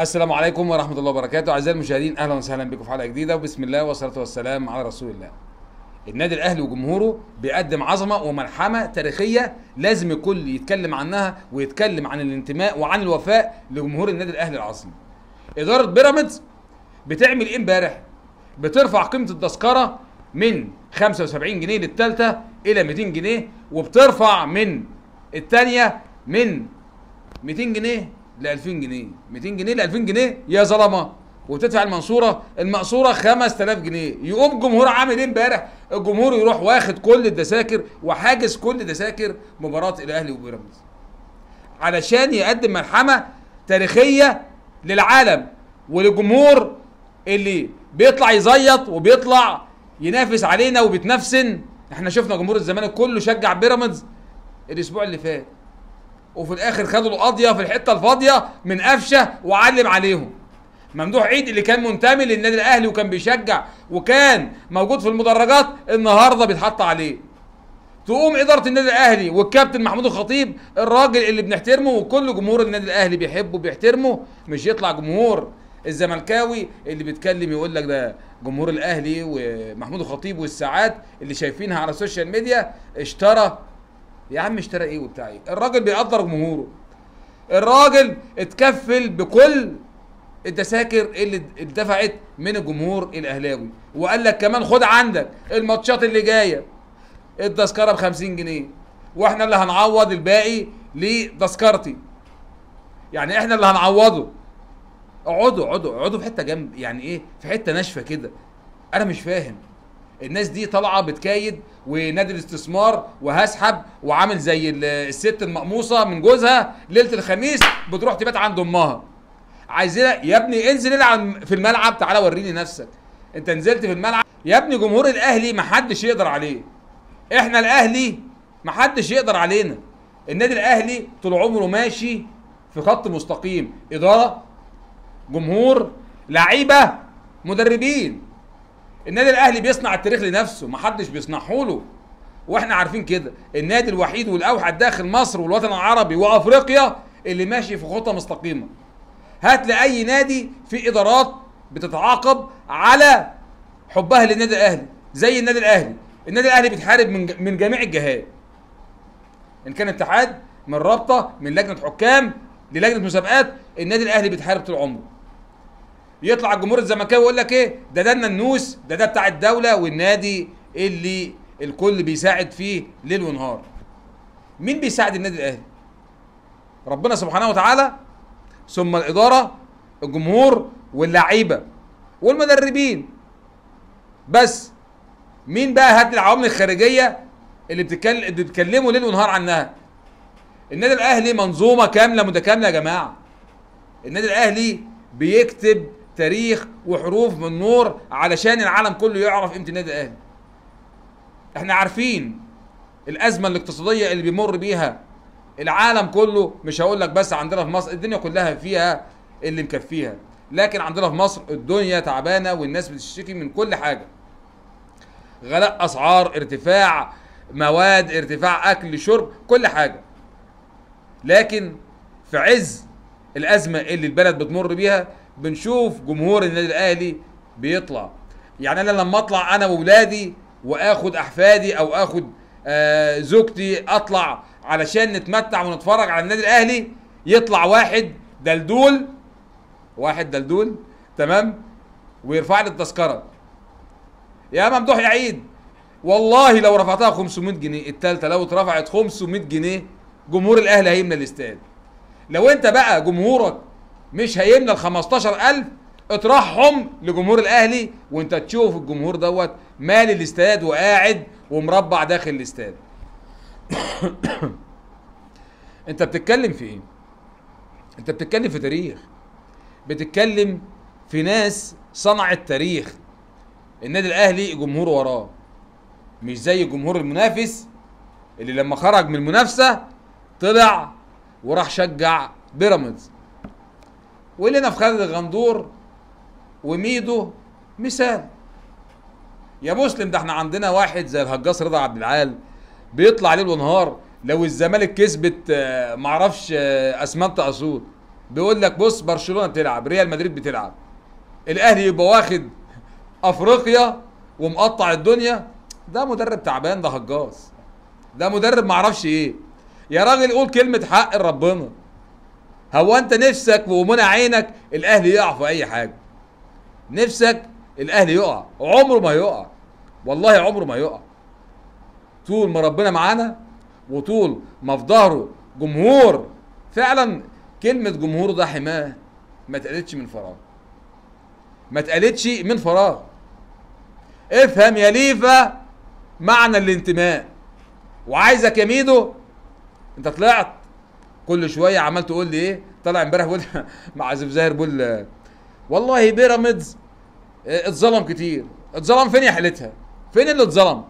السلام عليكم ورحمة الله وبركاته. أعزائي المشاهدين أهلا وسهلا بكم في حلقة جديدة. وبسم الله والصلاة والسلام على رسول الله. النادي الأهلي وجمهوره بيقدم عظمة وملحمة تاريخية لازم الكل يتكلم عنها ويتكلم عن الانتماء وعن الوفاء لجمهور النادي الأهلي العظيم. إدارة بيراميدز بتعمل إيه امبارح؟ بترفع قيمة التذكرة من 75 جنيه للثالثة إلى 200 جنيه وبترفع من الثانية من 200 جنيه ل 2000 جنيه. 200 جنيه ل 2000 جنيه؟ يا ظلمة. وتدفع المنصورة. المقصورة 5000 جنيه. يقوم الجمهور عامل إيه امبارح؟ الجمهور يروح واخد كل الدساكر وحاجز كل دساكر مباراة الاهلي وبيراميدز. علشان يقدم ملحمة تاريخية للعالم وللجمهور اللي بيطلع يزيط وبيطلع ينافس علينا وبيتنفسن. إحنا شفنا جمهور الزمالك كله شجع بيراميدز الأسبوع اللي فات. وفي الآخر خدوا القضية في الحتة الفاضية من قفشة وعلم عليهم. ممدوح عيد اللي كان منتمي للنادي الأهلي وكان بيشجع وكان موجود في المدرجات النهارده بيتحط عليه. تقوم إدارة النادي الأهلي والكابتن محمود الخطيب الراجل اللي بنحترمه وكل جمهور النادي الأهلي بيحبه وبيحترمه مش يطلع جمهور الزملكاوي اللي بيتكلم يقول لك ده جمهور الأهلي ومحمود الخطيب والساعات اللي شايفينها على السوشيال ميديا اشترى يا عم اشترى إيه وبتاع إيه؟ الراجل بيقدر جمهوره. الراجل اتكفل بكل الدساكر اللي اتدفعت من الجمهور الاهلاوي. وقال لك كمان خد عندك الماتشات اللي جاية. التذكرة ب 50 جنيه. وإحنا اللي هنعوض الباقي لتذكرتي. يعني إحنا اللي هنعوضه. اقعدوا اقعدوا اقعدوا في حتة جنب يعني إيه في حتة ناشفة كده. أنا مش فاهم. الناس دي طالعة بتكايد ونادي الاستثمار وهسحب وعامل زي ال- الست المقموصة من جوزها ليلة الخميس بتروح تبات عند أمها. عايزين يا ابني انزل العب في الملعب تعالى وريني نفسك. انت نزلت في الملعب. يا ابني جمهور الأهلي محدش يقدر عليه. إحنا الأهلي محدش يقدر علينا. النادي الأهلي طول عمره ماشي في خط مستقيم. إدارة جمهور لعيبة مدربين. النادي الأهلي بيصنع التاريخ لنفسه محدش بيصنعه له. وإحنا عارفين كده. النادي الوحيد والأوحد داخل مصر والوطن العربي وأفريقيا اللي ماشي في خطة مستقيمة. هات لأي نادي في إدارات بتتعاقب على حبها للنادي الأهلي زي النادي الأهلي. النادي الأهلي بيتحارب من من جميع الجهات. إن كان اتحاد من رابطة من لجنة حكام للجنة مسابقات النادي الأهلي بيتحارب طول عمره. يطلع الجمهور الزملكاوي يقول لك إيه؟ ده ده النوس ده ده بتاع الدولة والنادي اللي الكل بيساعد فيه ليل ونهار. مين بيساعد النادي الأهلي؟ ربنا سبحانه وتعالى ثم الإدارة الجمهور واللعيبة والمدربين. بس مين بقى هات العوامل الخارجية اللي بتتكلم اللي بتتكلموا ليل ونهار عنها؟ النادي الأهلي منظومة كاملة متكاملة يا جماعة. النادي الأهلي بيكتب تاريخ وحروف من نور علشان العالم كله يعرف قيمة النادي الأهلي. إحنا عارفين الأزمة الاقتصادية اللي بيمر بيها العالم كله مش هقول لك بس عندنا في مصر الدنيا كلها فيها اللي مكفيها. لكن عندنا في مصر الدنيا تعبانة والناس بتشتكي من كل حاجة. غلاء أسعار ارتفاع مواد ارتفاع أكل شرب كل حاجة. لكن في عز الأزمة اللي البلد بتمر بيها بنشوف جمهور النادي الأهلي بيطلع. يعني أنا لما أطلع أنا واولادي وآخد أحفادي أو آخد آه زوجتي أطلع علشان نتمتع ونتفرج على النادي الأهلي يطلع واحد دلدول واحد دلدول تمام؟ ويرفع لي التذكرة. يا ممدوح يا عيد والله لو رفعتها 500 جنيه التالتة لو اترفعت 500 جنيه جمهور الأهلي هيملى الاستاد. لو أنت بقى جمهورك مش هيملى ال 15000 اطرحهم لجمهور الأهلي وانت تشوف الجمهور دوت مالي الاستاد وقاعد ومربع داخل الاستاد. انت بتتكلم في إيه؟ انت بتتكلم في تاريخ. بتتكلم في ناس صنعت تاريخ. النادي الأهلي جمهور وراه. مش زي الجمهور المنافس اللي لما خرج من المنافسة طلع وراح شجع بيراميدز. ولنا في خالد الغندور وميدو مثال. يا مسلم ده إحنا عندنا واحد زي الهجاص رضا عبد العال بيطلع ليل ونهار لو الزمالك كسبت آه، معرفش آه، أسمنت اسيوط بيقول لك بص برشلونة بتلعب ريال مدريد بتلعب. الأهلي يبقى واخد أفريقيا ومقطع الدنيا. ده مدرب تعبان ده هجاص. ده مدرب معرفش إيه. يا راجل قول كلمة حق لربنا. هو انت نفسك ومنى عينك الاهلي يقع في اي حاجة. نفسك الاهلي يقع. عمره ما يقع. والله عمره ما يقع. طول ما ربنا معانا وطول ما في ظهره جمهور. فعلا كلمة جمهور ده حماة. ما اتقالتش من فراغ. ما اتقالتش من فراغ. افهم يا ليفا معنى الانتماء. وعايزك يا ميدو انت طلعت كل شوية عمال تقول لي إيه؟ طلع امبارح بقول مع زيف زاهر بقول والله بيراميدز آه، اتظلم كتير. اتظلم فين يا حالتها فين اللي اتظلم؟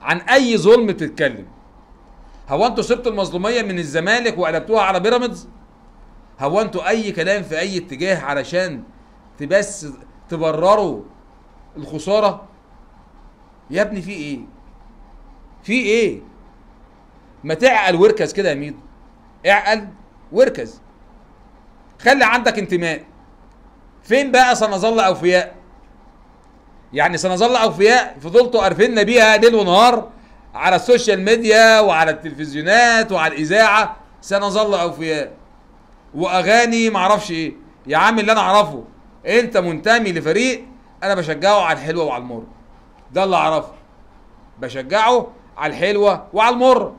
عن أي ظلم بتتكلم؟ هو أنتوا سبتوا المظلومية من الزمالك وقلبتوها على بيراميدز؟ هو أنتوا أي كلام في أي اتجاه علشان تبس تبرروا الخسارة؟ يا ابني في إيه؟ في إيه؟ ما تعقل واركز كده يا ميدو. اعقل واركز. خلي عندك انتماء. فين بقى سنظل أوفياء؟ يعني سنظل أوفياء فضلتوا قارفيننا بيها ليل ونهار على ال social media وعلى التلفزيونات وعلى الإذاعة. سنظل أوفياء. وأغاني معرفش إيه. يا عم اللي أنا أعرفه أنت منتمي لفريق أنا بشجعه على الحلوة وعلى المر. ده اللي أعرفه. بشجعه على الحلوة وعلى المر.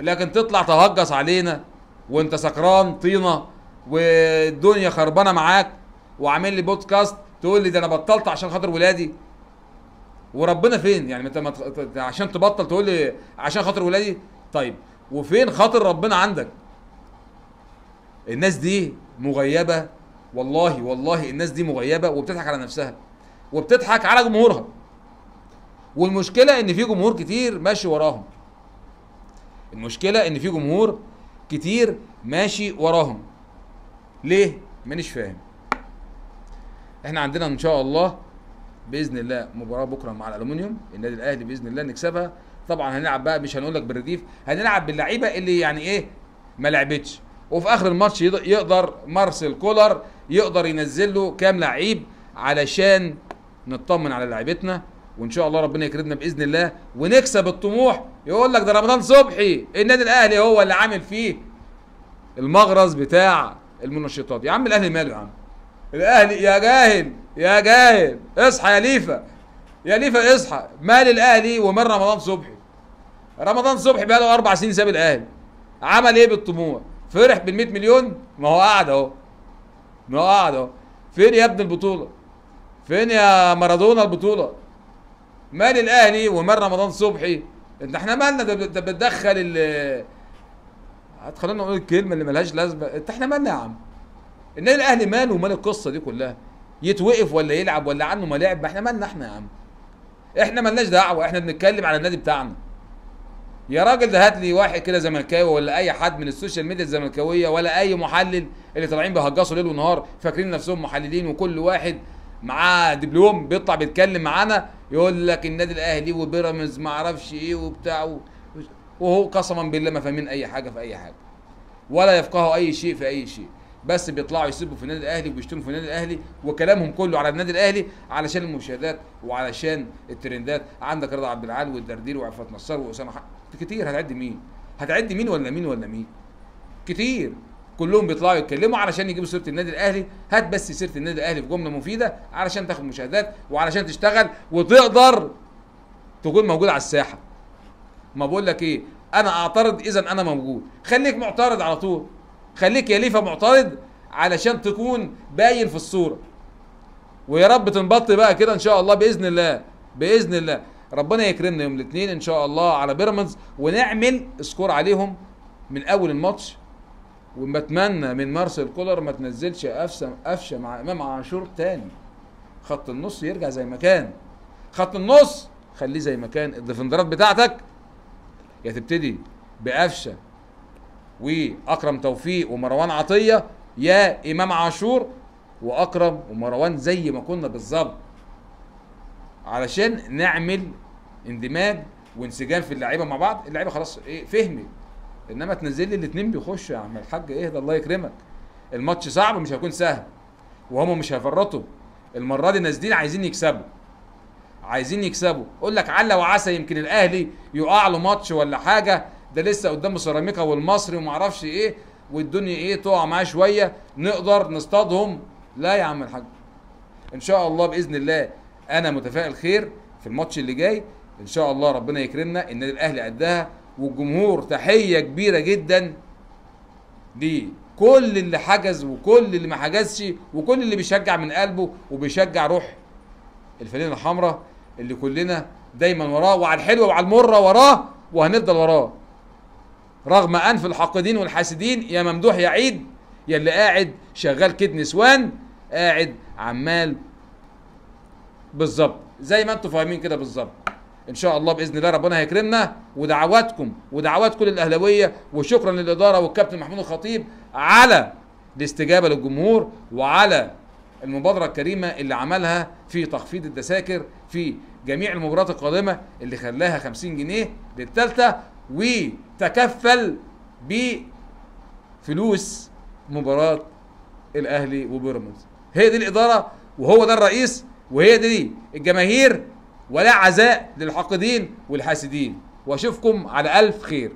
لكن تطلع تهجص علينا وانت سكران طينة والدنيا خربانة معاك وعامل لي بودكاست تقول لي ده أنا بطلت عشان خاطر ولادي. وربنا فين؟ يعني أنت عشان تبطل تقول لي عشان خاطر ولادي؟ طيب وفين خاطر ربنا عندك؟ الناس دي مغيبة والله والله الناس دي مغيبة وبتضحك على نفسها وبتضحك على جمهورها. والمشكلة إن في جمهور كتير ماشي وراهم. المشكلة إن في جمهور كتير ماشي وراهم. ليه؟ مانيش فاهم. إحنا عندنا إن شاء الله بإذن الله مباراة بكرة مع الألومنيوم. النادي الأهلي بإذن الله نكسبها. طبعا هنلعب بقى مش هنقول لك بالرديف هنلعب باللعيبة اللي يعني إيه؟ ما لعبتش. وفي آخر الماتش يقدر- يقدر مارسيل كولر يقدر ينزل له كام لعيب علشان نطمن على لعيبتنا. وإن شاء الله ربنا يكرمنا بإذن الله ونكسب الطموح. يقول لك ده رمضان صبحي. النادي الأهلي هو اللي عامل فيه المغرز بتاع المنشطات. يا عم الأهلي ماله يا عم؟ الأهلي يا جاهل يا جاهل. اصحى يا ليفا. يا ليفا اصحى. مال الأهلي ومال رمضان صبحي. رمضان صبحي بقى له أربع سنين ساب الأهلي. عمل إيه بالطموح؟ فرح بال 100 مليون؟ ما هو قاعد أهو. ما هو قاعد أهو. فين يا ابن البطولة؟ فين يا مارادونا البطولة؟ مال الاهلي ومال رمضان صبحي. إنت إحنا مالنا ده بتدخل ال هتخلينا نقول الكلمة اللي ملهاش لازمة. إنت إحنا مالنا يا عم. النادي الأهلي ماله ومال القصة دي كلها. يتوقف ولا يلعب ولا عنه ما لعب ما إحنا مالنا إحنا يا عم. إحنا مالناش دعوة إحنا بنتكلم على النادي بتاعنا. يا راجل ده هات لي واحد كده زملكاوي ولا أي حد من ال social media الزملكاوية ولا أي محلل اللي طالعين بيهجصوا ليل ونهار فاكرين نفسهم محللين وكل واحد معاه دبلوم بيطلع بيتكلم معانا. يقول لك النادي الأهلي وبيراميدز ما أعرفش إيه وبتاع وهو قسما بالله ما فاهمين أي حاجة في أي حاجة. ولا يفقهوا أي شيء في أي شيء. بس بيطلعوا يسبوا في النادي الأهلي وبيشتموا في النادي الأهلي وكلامهم كله على النادي الأهلي علشان المشاهدات وعلشان الترندات. عندك رضا عبد العال والدردير وعفات نصار وأسامة حق كتير. هتعد مين؟ هتعد مين ولا مين ولا مين؟ كتير. كلهم بيطلعوا يتكلموا علشان يجيبوا سيرة النادي الأهلي. هات بس سيرة النادي الأهلي في جملة مفيدة علشان تاخد مشاهدات وعلشان تشتغل وتقدر تكون موجود على الساحة. ما بقول لك إيه؟ أنا أعترض اذا أنا موجود. خليك معترض على طول. خليك يا ليفا معترض علشان تكون باين في الصورة. ويا رب تظبط بقى كده إن شاء الله بإذن الله. بإذن الله. ربنا يكرمنا يوم الاثنين إن شاء الله على بيراميدز ونعمل score عليهم من أول الماتش. وبتمنى من مارسيل كولر ما تنزلش قفشه قفشة مع إمام عاشور تاني. خط النص يرجع زي ما كان. خط النص خليه زي ما كان. ال defender ات بتاعتك يا تبتدي بقفشة وأكرم توفيق ومروان عطية يا إمام عاشور وأكرم ومروان زي ما كنا بالظبط. علشان نعمل اندماج وانسجام في اللعيبة مع بعض. اللعيبة خلاص إيه فهمت. إنما تنزل لي الاثنين بيخشوا يا عم الحاج. اهدى الله يكرمك. الماتش صعب مش هيكون سهل. وهم مش هيفرطوا. المرة دي نازلين عايزين يكسبوا. عايزين يكسبوا. أقول لك عل وعسى يمكن الأهلي يقع له ماتش ولا حاجة. ده لسه قدامه سيراميكا والمصري وما أعرفش إيه. والدنيا إيه؟ تقع معاه شوية. نقدر نصطادهم. لا يا عم الحاج. إن شاء الله بإذن الله أنا متفائل خير في الماتش اللي جاي. إن شاء الله ربنا يكرمنا. النادي الأهلي قدها والجمهور تحية كبيرة جدا لكل اللي حجز وكل اللي ما حجزش وكل اللي بيشجع من قلبه وبيشجع روح الفانلة الحمراء اللي كلنا دايما وراه وعلى الحلوة وعلى المرة وراه وهنفضل وراه. رغم أنف الحاقدين والحاسدين يا ممدوح يا عيد يا اللي قاعد شغال كد نسوان قاعد عمال بالظبط زي ما أنتم فاهمين كده بالظبط. إن شاء الله بإذن الله ربنا هيكرمنا ودعواتكم ودعوات كل الأهلاوية وشكرا للإدارة والكابتن محمود الخطيب على الاستجابة للجمهور وعلى المبادرة الكريمة اللي عملها في تخفيض التذاكر في جميع المباريات القادمة اللي خلاها 50 جنيه للثالثه وتكفل بفلوس مباراة الأهلي وبيراميدز. هي دي الإدارة وهو ده الرئيس وهي دي الجماهير ولا عزاء للحاقدين والحاسدين. وأشوفكم على ألف خير.